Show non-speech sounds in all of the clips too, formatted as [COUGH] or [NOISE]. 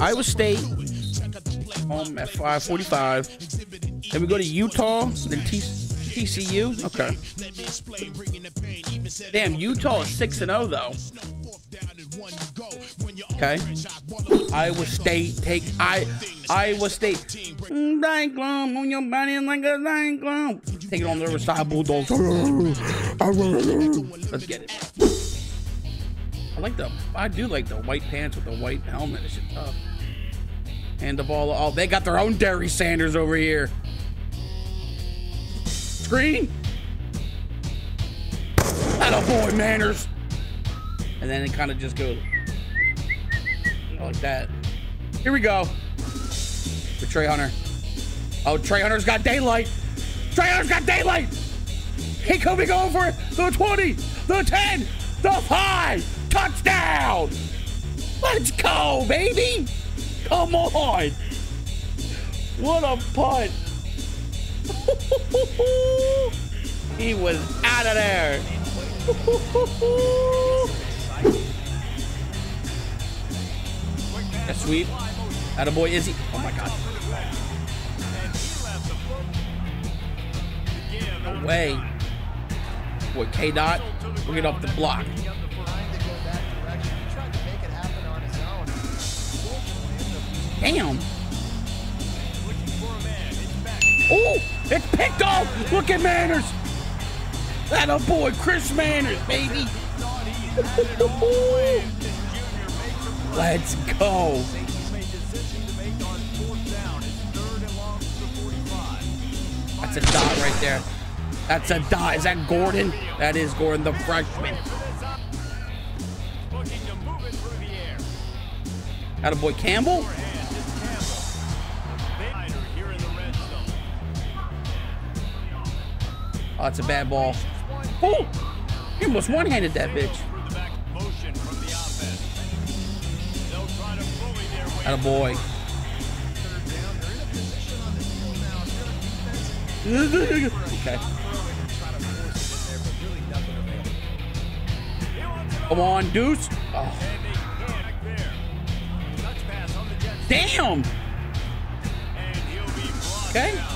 Iowa State. Home at 5:45. Then we go to Utah. Then T- TCU. Okay. Damn, Utah is six and zero though. Okay. Iowa State take I Iowa State. Cyclone on your body like a cyclone. Take it on the Riverside Bulldogs. Let's get it. I like the I do like the white pants with the white helmet. It's just tough. And the ball. Oh, they got their own Derry Sanders over here. Screen. That a boy, manners. And then it kind of just goes like that. Here we go. For Trey Hunter. Oh, Trey Hunter's got daylight. Trey Hunter's got daylight. He could be going for it. The 20, the 10, the 5. Touchdown. Let's go, baby. Come on. What a punt. [LAUGHS] he was out of there. [LAUGHS] A sweep. Boy Izzy. Oh my god. No way. Boy, K dot. Bring it off the block. Damn. Oh, it's picked off. Look at Manners. That a boy, Chris Manners, baby. [LAUGHS] Let's go. That's a dot right there. That's a dot. Is that Gordon? That is Gordon, the freshman. Had a boy Campbell. Oh, it's a bad ball. Oh, he almost one-handed that bitch. Had a boy. okay. Come on, Deuce. Oh. Damn. Okay.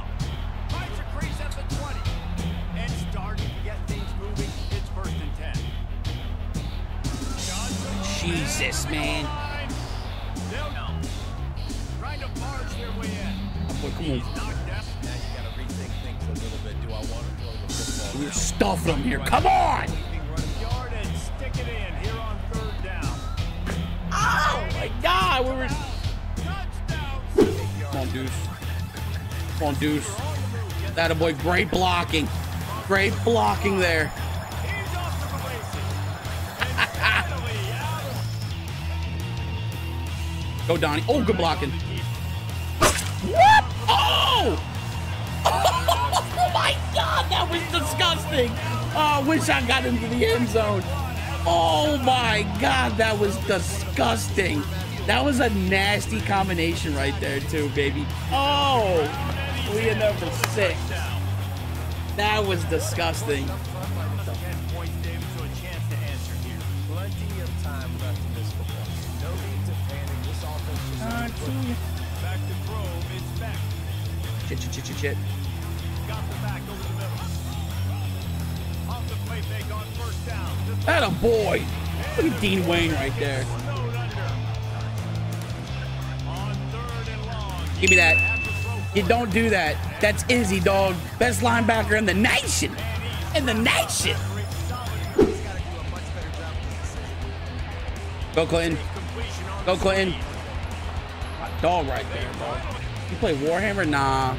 Jesus, man. Boy, come on. We're stuffing them here. Come on! Oh my God! We were. Come on, Deuce. Come on, Deuce. That a boy. Great blocking. Great blocking there. Go, Donnie. Oh, good blocking. What? Oh! [LAUGHS] Oh my God, that was disgusting. Oh, I wish I got into the end zone. Oh my God, that was disgusting. That was a nasty combination right there, too, baby. Oh, we are number six. That was disgusting. Chit, chit, chit, chit, chit. That a boy. Look at Dean Wayne right there. Give me that. You don't do that. That's Izzy, dog. Best linebacker in the nation. In the nation. Go Clinton. Go Clinton. Dog right there, bro. You play Warhammer? Nah.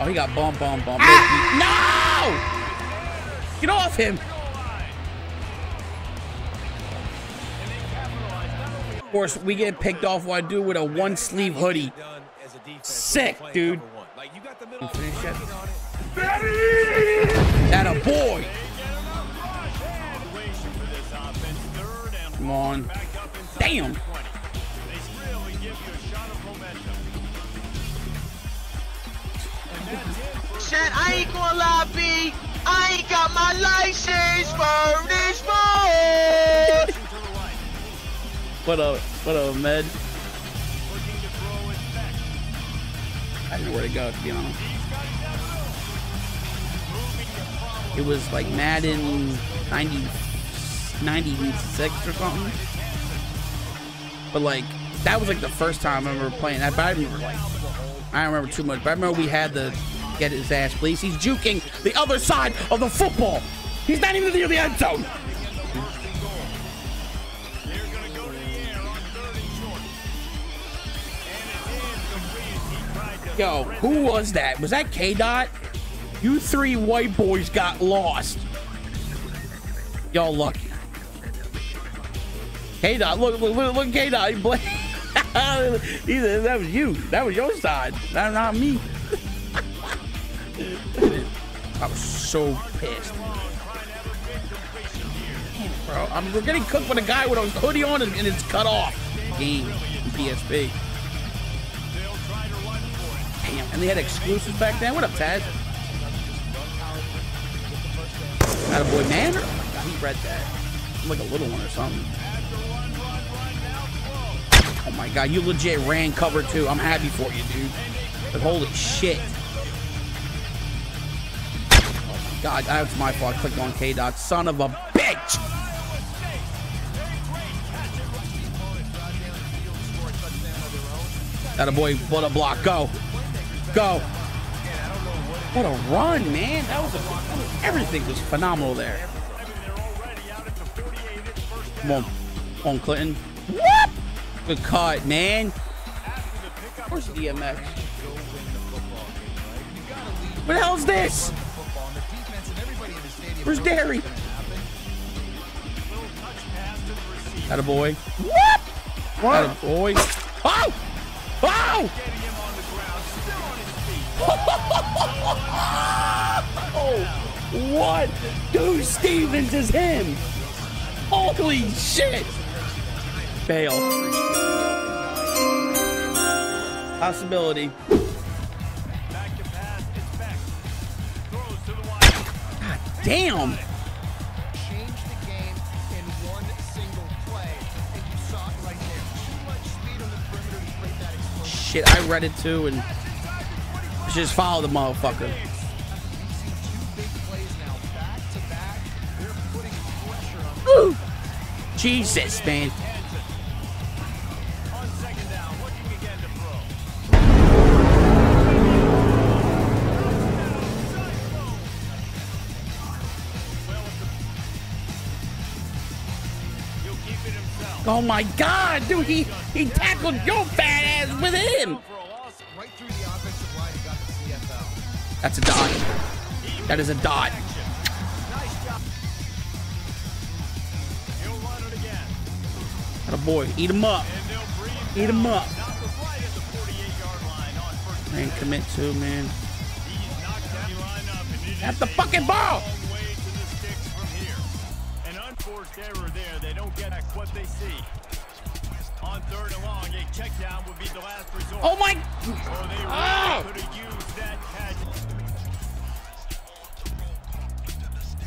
Oh, he got bump, bump, bump. Ah! No! Get off him. Of course, we get picked off while I do with a one sleeve hoodie. Sick, dude. You got the middle. Finish that. That a boy. Come on. Damn. Said I ain't gonna lie, B. I ain't got my license for this mode. [LAUGHS] What up? What up, Med? I didn't know where to go, to be honest. It was like Madden 90, 96 or something. But like, that was like the first time I remember playing that. But I remember like, I don't remember too much. But I remember we had to get his ass, please. He's juking the other side of the football. He's not even near the end zone. Yo, who was that? Was that K Dot? You three white boys got lost. Y'all lucky. K Dot, look, look, look, look, K Dot. He bl- [LAUGHS] that was you. That was your side. That not me. [LAUGHS] I was so pissed. Bro, I'm, we're getting cooked with a guy with a hoodie on and, it's cut off. Game PSP. Damn, and they had exclusives back then. What up, Taz? Got a boy man. He read that. I'm like a little one or something. Oh my god, you legit ran cover too. I'm happy for you, dude. But holy shit. Oh my god, that's my fault. I clicked on K dot. Son of a bitch! That a boy, what a block. Go. Go. What a run, man. That was, a, everything was phenomenal there. Come on. On, Clinton. Whoop! Good cut, man. Where's DMX? What the hell's this? Where's Derry? That a boy. Whoop! What? a boy. Oh! Oh! oh! [LAUGHS] What? Dude, Stevens is him! Holy shit! Fail. Possibility. God damn! Change the game in one single play, and you saw it right there. Too much speed on the perimeter to create. Shit, I read it too and just follow the motherfucker. We've seen two Oh my god, dude, he, he tackled your fat ass with him! That's a dot. That is a dot. That a boy. Eat him up. Eat him up. Not the right at the 48-yard line on first. Man, commit to, man. That's the fucking ball! Third and long, a check down would be the last resort. Oh my! Oh, they oh! really Oh! could have used that catch.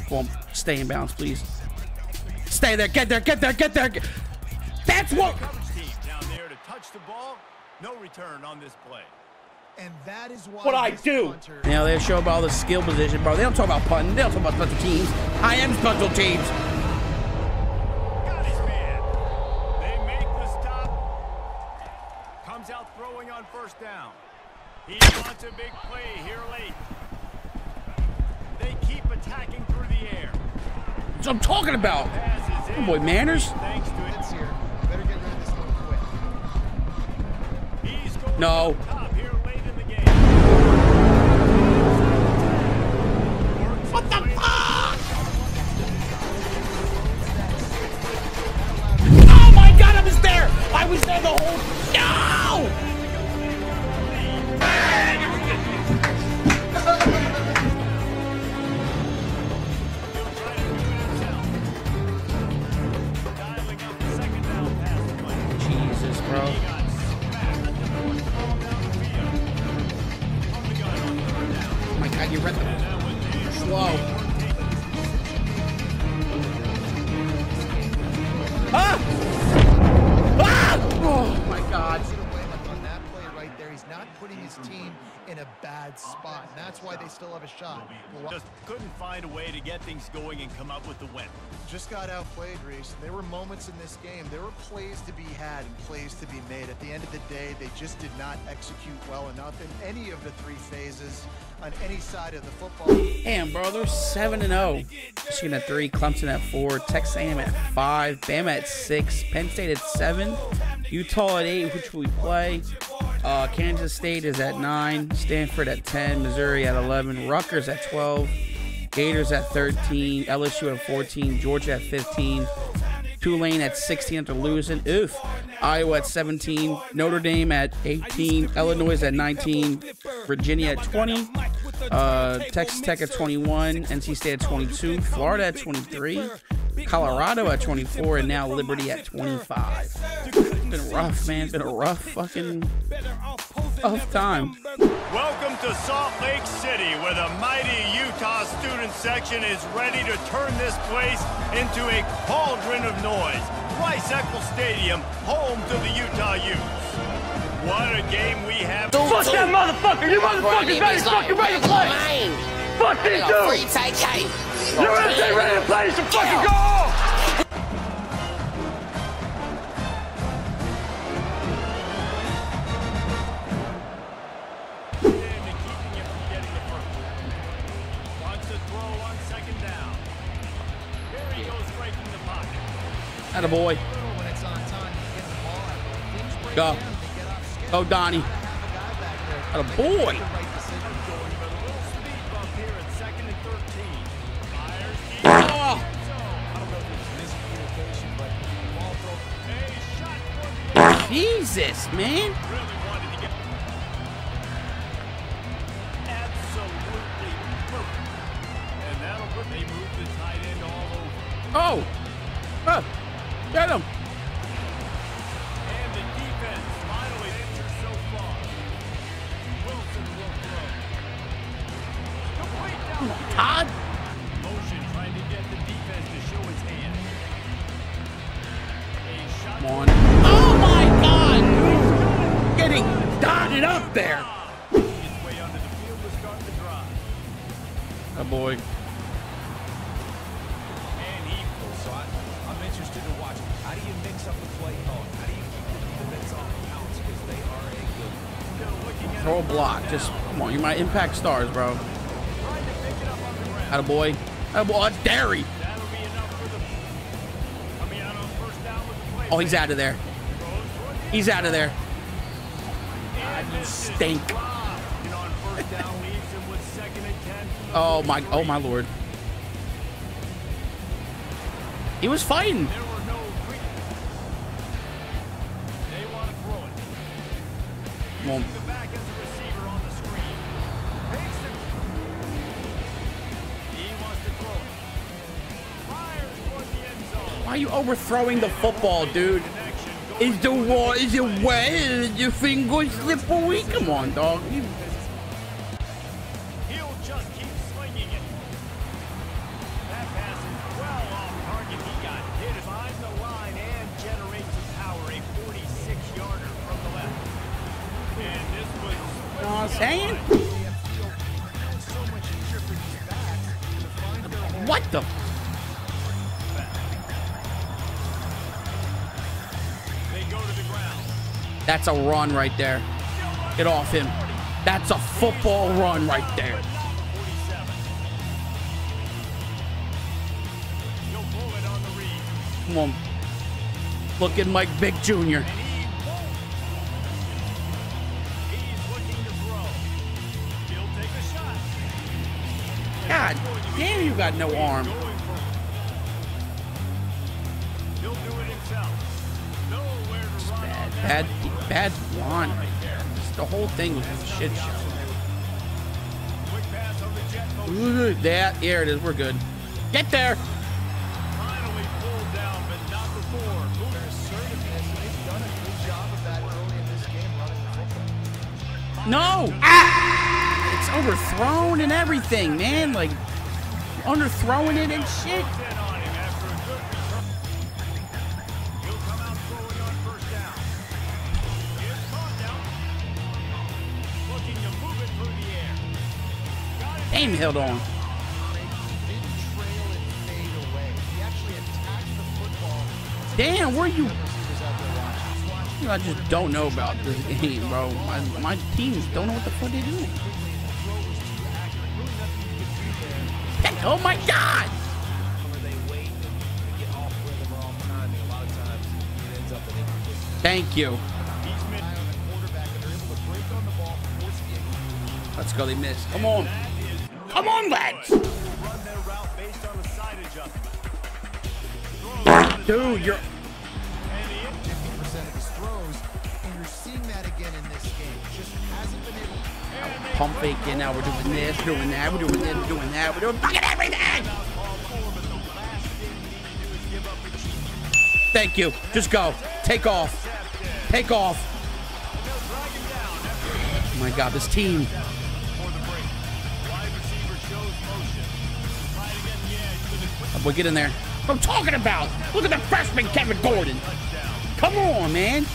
Come on, stay in bounds, please. Stay there, get there, get there, get there. Get... That's what. Team down there to touch the ball. No return on this play. And that is why What I do. punter- You know, they show about all the skill position, bro. They don't talk about punting. They don't talk about special teams. I am special teams. First down. He wants a big play here late. They keep attacking through the air. That's what I'm talking about. Passes in. boy, manners. Thanks to it. Better get rid of this one quick. He's going No. up top here late in the game. What the fuck? Oh my god, I was there! I was there the whole. No! Ah! Ah! Oh my God. He's not putting his team bad spot. And that's why they still have a shot. Just couldn't find a way to get things going and come up with the win. just got outplayed, Reese. There were moments in this game. There were plays to be had and plays to be made. At the end of the day, they just did not execute well enough in any of the three phases on any side of the football. Damn, bro, they're seven and oh. zero. Michigan at three, Clemson at four, Texas A&M at five, Bama at six, Penn State at seven, Utah at eight, which we play. Uh, Kansas State is at nine, Stanford at ten, Missouri at eleven, Rutgers at twelve, Gators at thirteen, LSU at fourteen, Georgia at fifteen. Tulane at 16 after losing. Oof. Iowa at 17. Notre Dame at 18. Illinois at 19. Virginia at 20. Uh, Texas Tech at 21. NC State at 22. Florida at 23. Colorado at 24. And now Liberty at 25. It's been rough, man. It's been a rough fucking tough time. Welcome to Salt Lake City, where the mighty Utah student section is ready to turn this place into a cauldron of noise. Rice Eccles Stadium, home to the Utah Utes. What a game we have. Fuck that motherfucker! You motherfuckers ready fucking ready to play! Fuck these dudes! You're ready, ready to play some fucking goal! Ball broke. A shot for the Jesus, man. really You're my impact stars, bro. it up on the ground. Attaboy. Attaboy. Oh, Dairy. On. Oh, he's out of there. He's out of there. and you stink. on [LAUGHS] Oh my. Oh my lord. He was fighting. There were are you overthrowing the football, dude? Is the wall? Is it wet? Is your finger slippery? Come on, dog. You- That's a run right there. Get off him. That's a football run right there. 47. He'll pull it on the read. Come on. Look at Mike Vick Jr. God damn, you got no arm. Bad, bad line right there. Just the whole thing was a shit show. Quick pass on the jet motion. That, here it is. We're good. Get there. Finally pulled down, but not before. Their assertiveness, and they've done a good job of that early in this game running the football. No. It's it's overthrown and everything, man. Like underthrowing it and shit. The football. Damn, where you? I just don't know about this game, bro. My, my teams don't know what the fuck they're doing. Oh my god! Thank you. On on. Let's go. They missed. Come on. Come on, lads. Run their route based on the side adjustment. Throws Dude, you're. and he 50% of his throws, and you're seeing that again in this game. Just hasn't been able Pump faking. Now we're doing this, doing that, we're doing this, we're doing that, we're doing fucking everything. Thank you. Just go. Take off. Take off. Oh my god, this team. Boy, get in there. I'm talking about. Look at the freshman Kevin Gordon. Come on, man.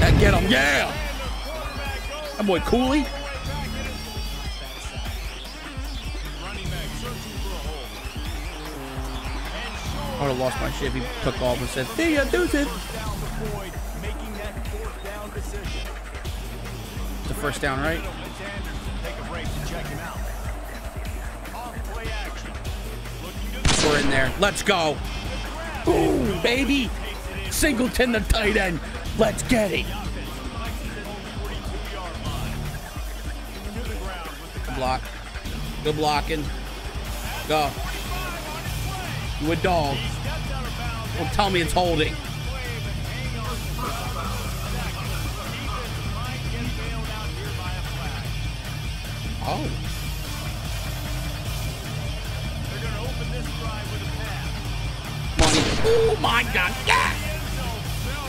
Uh, Get him. Yeah. That boy Cooley. I would have lost my shit if he took off and said, see ya, deuces. A first down, right? The We're in there. Let's go. Boom, baby. Singleton, the tight end. Let's get it. Block. Good blocking. Go. You a dog. Don't tell me it's holding. Oh. They're to open this drive with a pass. Oh my God. Yeah.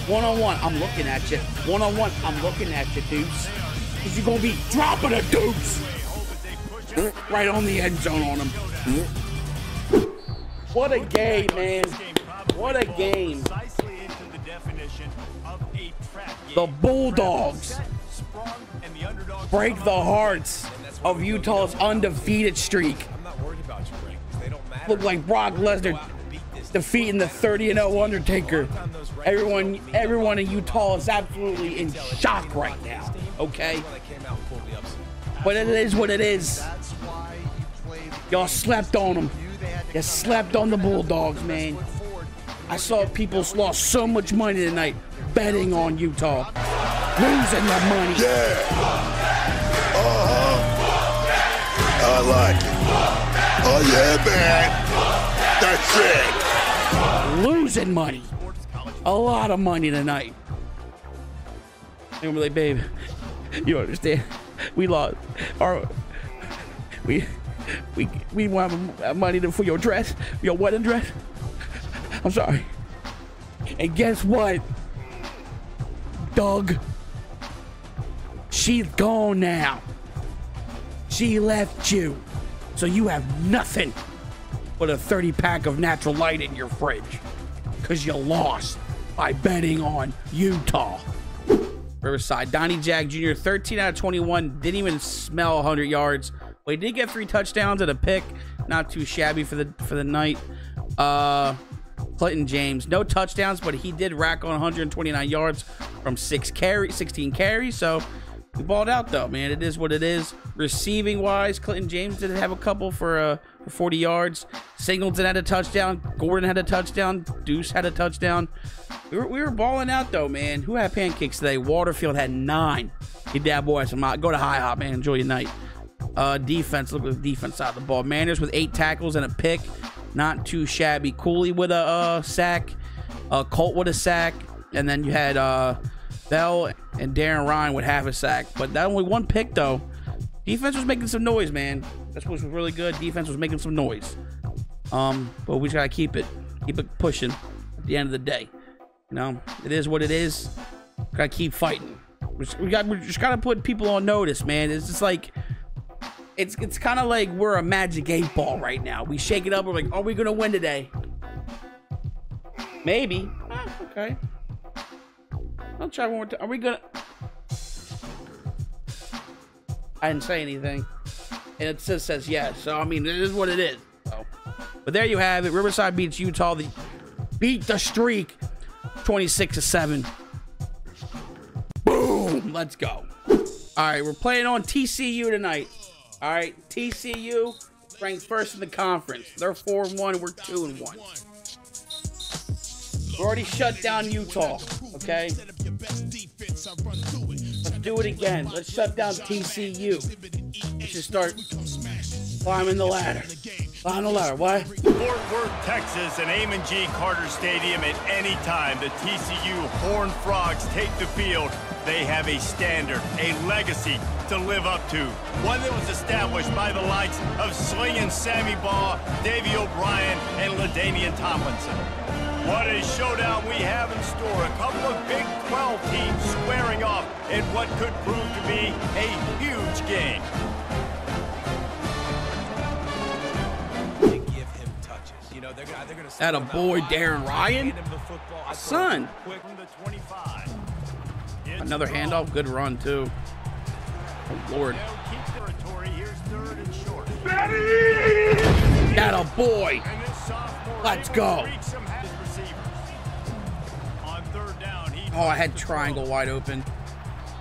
One on one. I'm looking at you. One on one. I'm looking at you, deuce. Cause you're gonna be dropping a deuce. Right on the end zone on him. What a game, man. What a game. The Bulldogs break the hearts of Utah's undefeated streak. I'm not worried about you, Greg, 'cause they don't matter. Look like Brock Lesnar Go out and beat this defeating the 30 and 0 Undertaker. Everyone, everyone in Utah is absolutely in shock right now. Okay, When they came out and pulled the upset. but it is what it is. You play the Y'all game. slept on them. They had You come slept on the Bulldogs, man. best foot forward. I saw people lost so much money tonight betting on Utah, losing their money. Yeah. I like it. Oh yeah, man. That's it. losing money. A lot of money tonight. And we're like, babe, you understand. We lost our we we we want money for your dress, your wedding dress. I'm sorry. And guess what? Doug. She's gone now. She left you. So you have nothing but a 30 pack of natural light in your fridge because you lost by betting on Utah. Riverside, Donnie Jack Jr., 13 out of 21, didn't even smell 100 yards. But he did get three touchdowns and a pick. Not too shabby for the for the night. Uh, Clinton James, no touchdowns, but he did rack on 129 yards from six carry, 16 carries. So we balled out though, man. It is what it is. Receiving wise, Clinton James did have a couple for uh for 40 yards. Singleton had a touchdown. Gordon had a touchdown. Deuce had a touchdown. We were, we were balling out though, man. Who had pancakes today? Waterfield had nine. He dad boy some go to IHOP, man. Enjoy your night. Uh, defense. Look at the defense side of the ball. Manners with eight tackles and a pick. Not too shabby. Cooley with a uh, sack. Uh, Colt with a sack. And then you had uh, Bell and Darren Ryan with half a sack. But that only one pick though. Defense was making some noise, man. That's what was really good. Defense was making some noise. Um, but we just gotta keep it, keep it pushing. At the end of the day, you know, it is what it is. Gotta keep fighting. We got we just gotta put people on notice, man. It's just like it's it's kind of like we're a magic eight ball right now. We shake it up. We're like, are we gonna win today? Maybe. Eh, okay. I'll try one more time. Are we gonna? I didn't say anything, and it just says yes. So I mean, it is what it is. So. But there you have it. Riverside beats Utah. The beat the streak, 26 to seven. Boom. Let's go. All right, we're playing on TCU tonight. All right, TCU ranked first in the conference. They're four and one. We're two and one. We already shut down Utah. Okay. Let's do it again. Let's shut down TCU. We should start climbing the ladder. Climb the ladder. What? Fort Worth, Texas, and Amon G. Carter Stadium at any time the TCU Horned Frogs take the field. They have a standard, a legacy to live up to. One that was established by the likes of Slingin' Sammy Baugh, Davey O'Brien, and LaDainian Tomlinson. What a showdown we have in store. A couple of Big 12 teams squaring off in what could prove to be a huge game. They give him touches. You know, they're gonna, That a boy, Darren Ryan. Son. Quick from the 25. It's Another handoff. Good run, too. Oh, Lord. That a boy. Let's go. Oh, I had triangle wide open.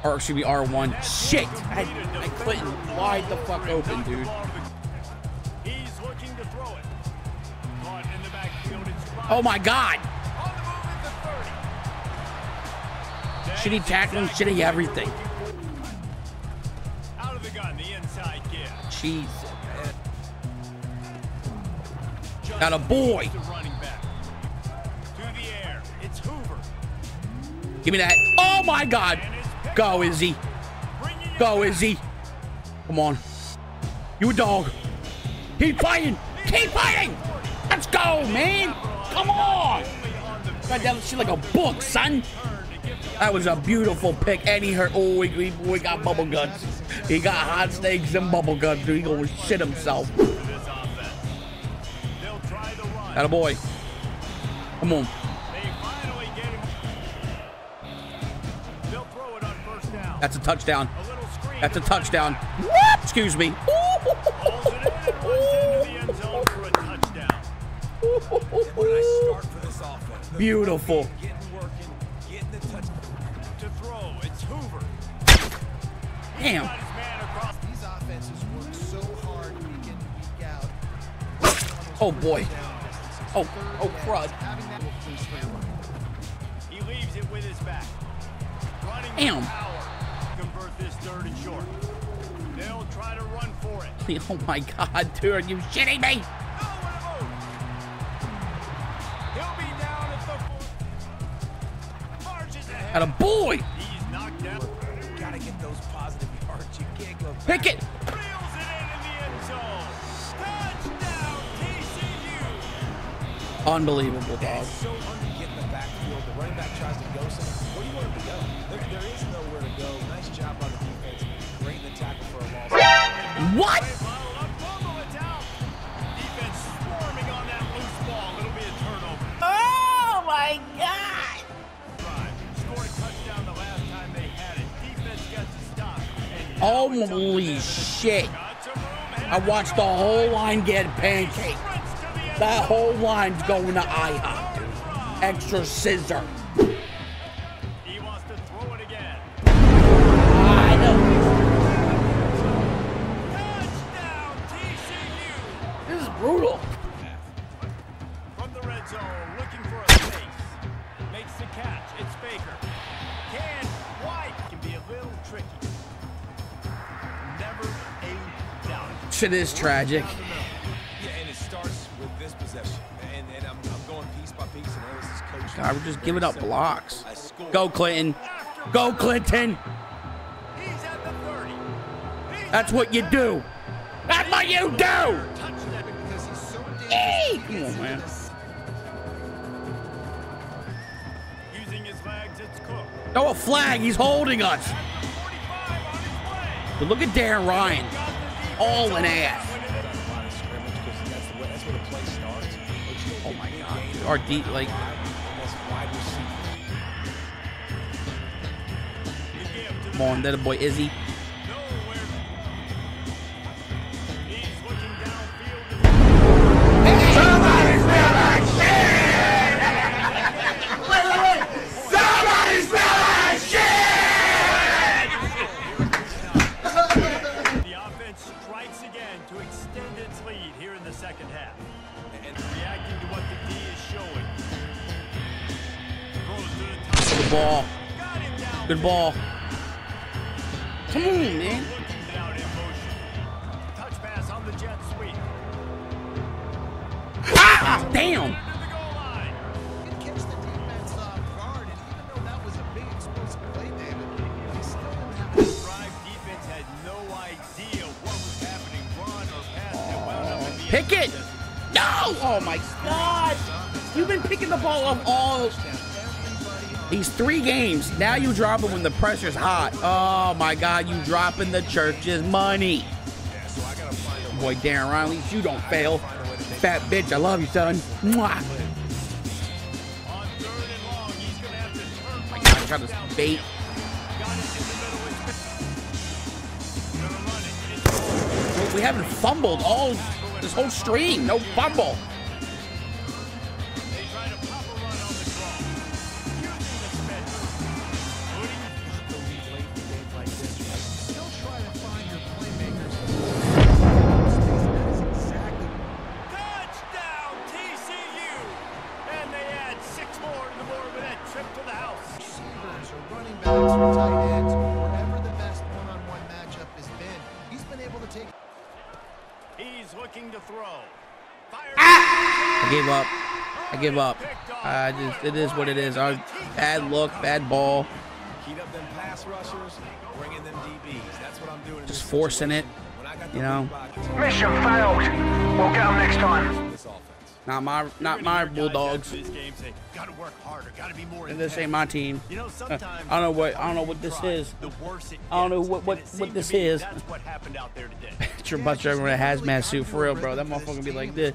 Or excuse me, R1. Shit! I, I Clinton wide the fuck open, dude. Oh my god! On the move at the 30. Should he tackle him? Should he everything? Out of the gun, the inside give. Jeez. Got a boy. Give me that. Oh my god! Go, Izzy. Go. Izzy. Come on. You dog. Keep fighting. Keep fighting. Let's go, man. Come on. God damn, shit like a book, son. That was a beautiful pick. And he hurt. Oh, we, we, got bubble guts. He got hot steaks and bubble guts. Dude, he gonna shit himself. That a boy. Come on. That's a touchdown. A little screen. That's a touchdown. What? Excuse me. Pulls it in and runs into the end zone for a touchdown. When I start for this offense, the Beautiful. getting working, getting the touch. To throw, it's Hoover. Damn. Got his man across. These offenses work so hard week in, week out. Oh boy. Oh, oh crud. Having that will please for your money. He leaves it with his back. Running with Damn. And short. They'll try to run for it. [LAUGHS] Oh my god, dude, are you shitting me? Nowhere. He'll be down at the ahead. A boy. He's knocked down. Gotta get those positive yards. You can't go back. Pick it. Reels it in in the end zone. Touchdown, TCU. Unbelievable, dog. So hard to get in the backfield. The running back tries to go somewhere. Where do you want to go? There, there is nowhere to go. Nice job on turnover. Oh my god! Drive. Scored a touchdown the last time they had it. Defense got to stop. And now it's Holy shit. Got some room. I watched the whole line get pancaked. Sprints to the end That whole line's going to IHOP. Extra scissor. Shit is tragic. Yeah, and it starts with this possession. And, and I'm, I'm going piece by piece. And Ellis is coaching. God, we're just giving up blocks. Go, Clinton. Go, Clinton. He's at the 30. He's That's at what you 30. do. That's what you do. Touchdown. Because he's so dangerous. Hey, he come on, man. this- Using his legs, it's Cook. No, oh, a flag. He's holding us. 45 on his way. But look at Darren Ryan. All in ass. Oh my God. Our D, like, come on, that boy Izzy. Good ball. Good ball. Come on, man. Now you drop it when the pressure's hot. Oh my God. You dropping the church's money. Boy, Darren least you don't fail. Fat bitch, I love you, son. Mwah. Going to bait. We haven't fumbled all this whole stream. No fumble. Give up. I just, it is what it is. Our bad look, bad ball. Heat up them pass rushers, bring in them DBs. That's what I'm doing. Just forcing it, situation. When I got the you know. Mission failed. We'll get 'em next time. This offense. Not my, not my Bulldogs. This gotta work harder, gotta be more And this ain't my team. You know, sometimes [LAUGHS] I don't know what- I don't know what this is. The worse it I don't know what- what- what this is. That's what happened out there today. [LAUGHS] It's your bunch of everyone in a hazmat suit for real, bro. That motherfucker be like this.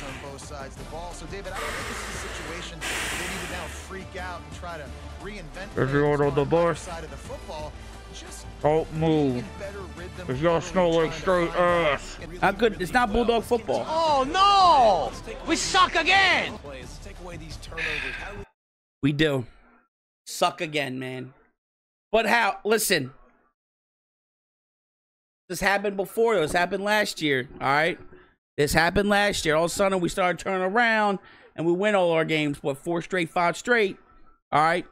There's no doubt they've got a lot of very talented players on both sides of the ball. So, David, I don't think this is a situation they need to now freak out and try to reinvent Everyone on the on either bus. side of the football. Just Don't move. in better rhythm, Cause y'all really smell like straight ass. and really Not good. It's not. Bulldog football. Oh no! We suck again! Plays. Let's take away these turnovers. How do we We do. Suck again, man. But how? Listen. This happened before. This happened last year. All right. This happened last year. All of a sudden, we started turning around and we win all our games. What four straight, five straight? All right.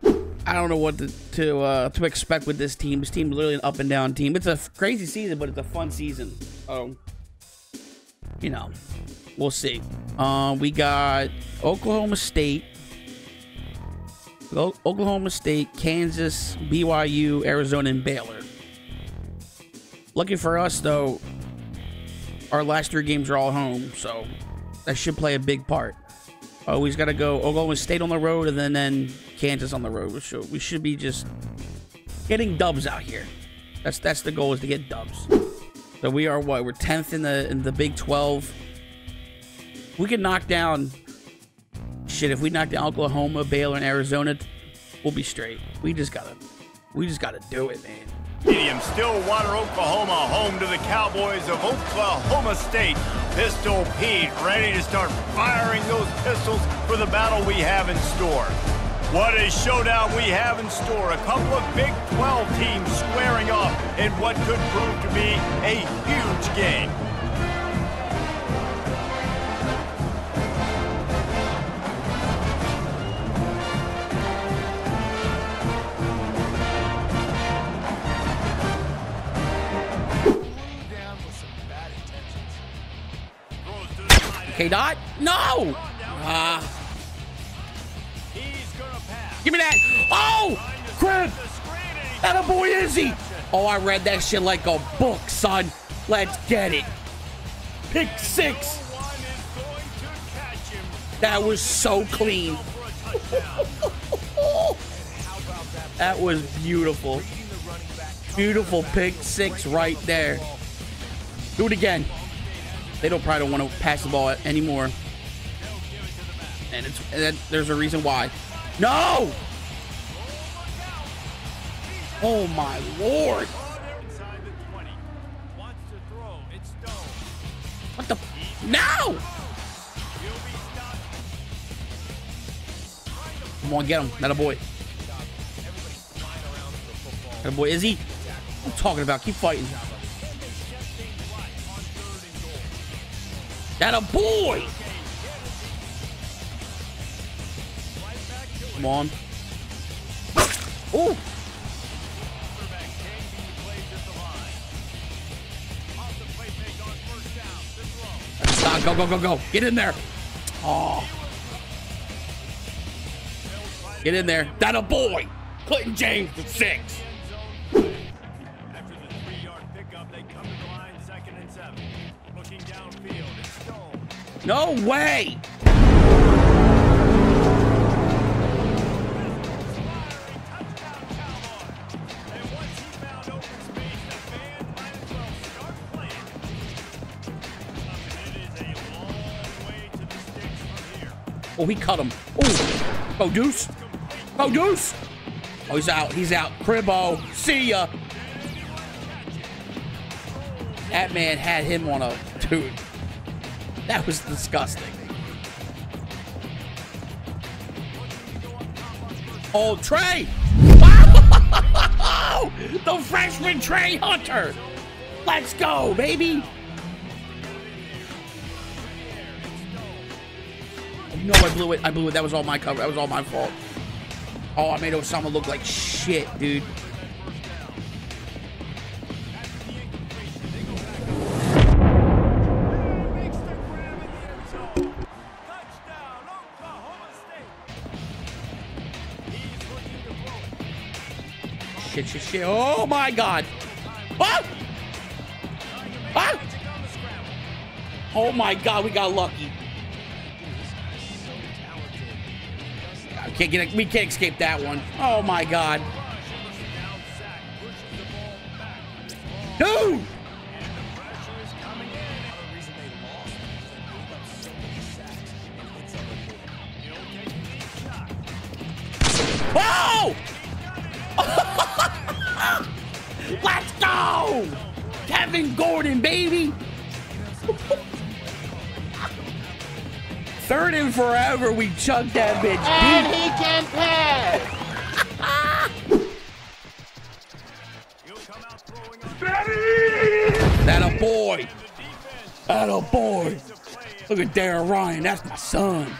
I don't know what to to, uh, to expect with this team. This team is literally an up and down team. It's a crazy season, but it's a fun season. So, you know, we'll see. Um, we got Oklahoma State. Oklahoma State, Kansas, BYU, Arizona, and Baylor. Lucky for us, though, our last three games are all home, so that should play a big part. Uh, oh, we've got to go Oklahoma State on the road and then, then Kansas on the road. So we should be just getting dubs out here. That's that's the goal is to get dubs. So we are what? We're tenth in the in the Big Twelve. We can knock down shit, if we knock down Oklahoma, Baylor, and Arizona, we'll be straight. We just gotta, we just gotta do it, man. Stadium, Stillwater, Oklahoma, home to the Cowboys of Oklahoma State. Pistol Pete ready to start firing those pistols for the battle we have in store. What a showdown we have in store. A couple of Big 12 teams squaring off in what could prove to be a huge game. Dot, no. Pass. give me that. Oh, crap. That a boy Izzy? Oh, I read that shit like a book, son. Let's get it. Pick six. That was so clean. [LAUGHS] that was beautiful. Beautiful pick six right there. Do it again. They don't probably don't want to pass the ball anymore. And it's and there's a reason why. No! Oh my lord! What the? No! Come on, get him. That a boy. That a boy. Is he? I'm talking about. Keep fighting. That a boy. Come on. Ooh. Go, go, go, go. Get in there. Oh. Get in there. That a boy. Clinton James the six. From way! Oh, he cut him. Oh, go deuce. Go deuce. Oh, he's out. He's out. Cribbo. See ya. That man had him on a dude. [LAUGHS] That was disgusting. Oh, Trey! [LAUGHS] The freshman Trey Hunter! Let's go, baby! No, I blew it. I blew it. That was all my cover. That was all my fault. Oh, I made Osama look like shit, dude. Throw it. Shit. Oh my god. Ah! Ah! Oh my god, we got lucky. I can't get it. We can't escape that one. Oh my god. Dude! Forever, we chugged that bitch. And deep. he can pass. He'll come out throwing on That a boy. That a boy. Look at Darren Ryan. That's my son. On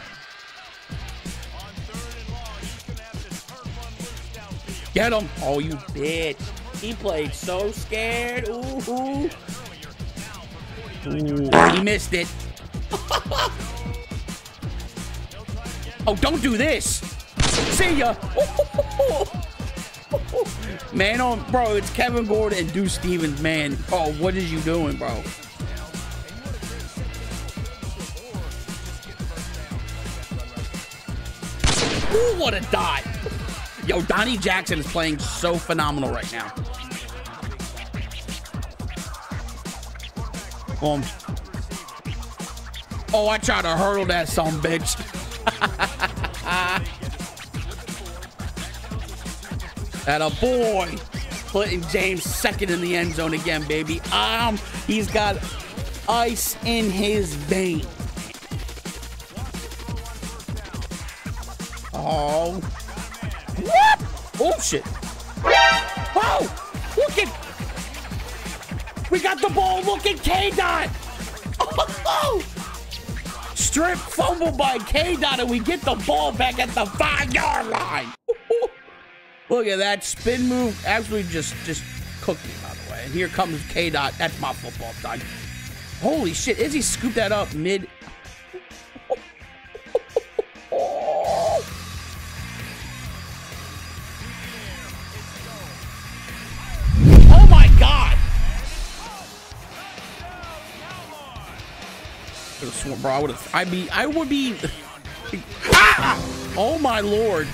third and long, he's going to have to turn one loose downfield. Get him. Oh, you bitch. He played so scared. Ooh. Ooh. He missed it. [LAUGHS] oh, don't do this. See ya. Man on, bro, it's Kevin Gordon and Deuce Stevens, man. Oh, what is you doing, bro? Ooh, what a dot. Yo, Donnie Jackson is playing so phenomenal right now. Boom. Oh, I tried to hurdle that some bitch. [LAUGHS] that a boy. putting James second in the end zone again, baby. Um, he's got ice in his vein. Oh. What? Oh shit. Oh! Look at We got the ball. Look at K Dot. [LAUGHS] Oh! Strip fumble by K Dot and we get the ball back at the five yard line. [LAUGHS] Look at that spin move. Actually just just cooked me by the way. And here comes K Dot. That's my football done. Holy shit. Izzy scooped that up mid. Could've sworn, bro. I would have. I'd be. I would be. [LAUGHS] Ah! Oh my lord.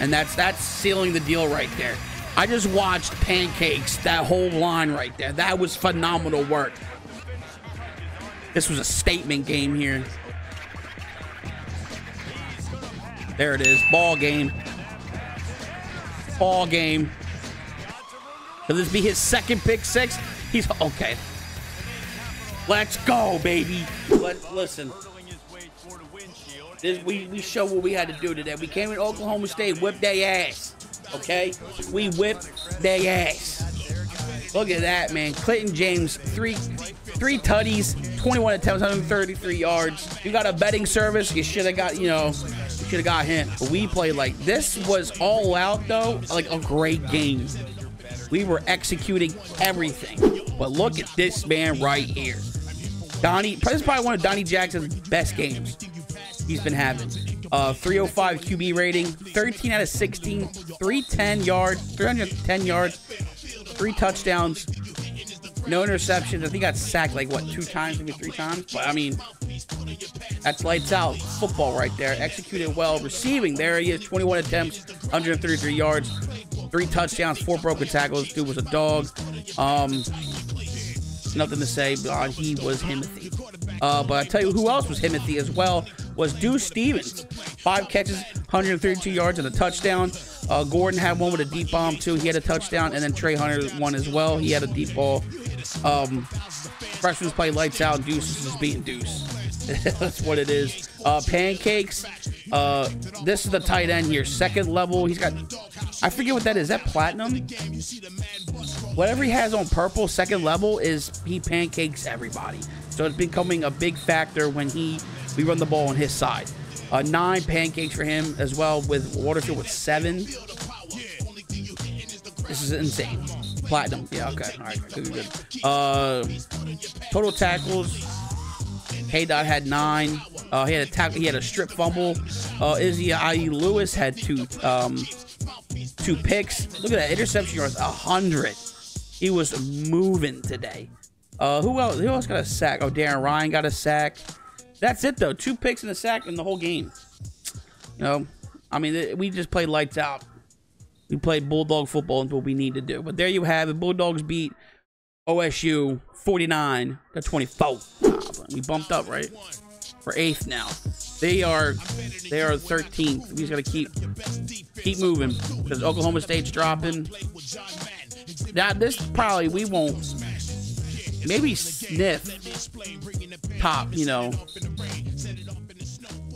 And that's that's sealing the deal right there. I just watched pancakes, that whole line right there. That was phenomenal work. This was a statement game here. There it is. Ball game. Ball game. Will this be his second pick six? He's okay. Let's go, baby. Listen. This, we, we show what we had to do today. We came in Oklahoma State, whipped their ass. Okay? We whipped their ass. Look at that, man. Clinton James, three three tutties, 21 attempts, 133 yards. You got a betting service, you should have got, you know, you should have got him. But we played like this was all out though, like a great game. We were executing everything. But look at this man right here. Donnie, this is probably one of Donnie Jackson's best games he's been having. Uh, 305 QB rating, 13 out of 16, 310 yards, 310 yards, three touchdowns, no interceptions. I think he got sacked like what two times, maybe three times. But I mean, that's lights out football right there. Executed well, receiving. There he is, 21 attempts, 133 yards, three touchdowns, four broken tackles. Dude was a dog. Um, nothing to say. God, he was Himothy. Uh, but I tell you who else was Himothy as well was Deuce Stevens. Five catches, 132 yards, and a touchdown. Uh, Gordon had one with a deep bomb too. He had a touchdown, and then Trey Hunter one as well. He had a deep ball. Um, freshmen play lights out. Deuce is beating Deuce. [LAUGHS] That's what it is. Uh, pancakes. Uh, this is the tight end here, second level. He's got, I forget what that is. is that platinum? Whatever he has on purple, second level is he pancakes everybody. So it's becoming a big factor when he we run the ball on his side. Uh, nine pancakes for him as well with Waterfield with seven. This is insane. Platinum. Yeah, okay. All right. Good, good. Uh, total tackles. K Dot had nine. Uh, he had a. He had a strip fumble. Uh, Izzy I. Lewis had two um, two picks. Look at that interception yards. A hundred. He was moving today. Uh, who else? Who else got a sack? Oh, Darren Ryan got a sack. That's it though. Two picks and a sack in the whole game. You know, I mean, we just played lights out. We played bulldog football and what we need to do. But there you have it. Bulldogs beat OSU 49 to 24. we bumped up, right? For eighth now. They are they are 13th. We just gotta keep keep moving because Oklahoma State's dropping. Now this probably we won't maybe sniff top, you know.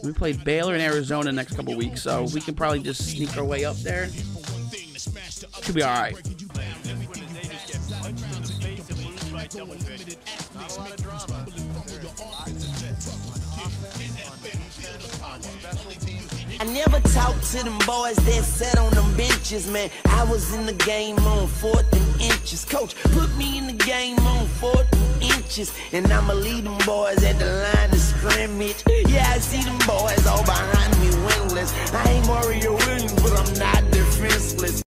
We play Baylor and Arizona next couple weeks, so we can probably just sneak our way up there. Should be all right. Never talked to them boys that sat on them benches, man. I was in the game on fourth and inches. Coach put me in the game on fourth and inches. And I'ma lead them boys at the line of scrimmage. Yeah, I see them boys all behind me winless. I ain't Mario Williams, but I'm not defenseless.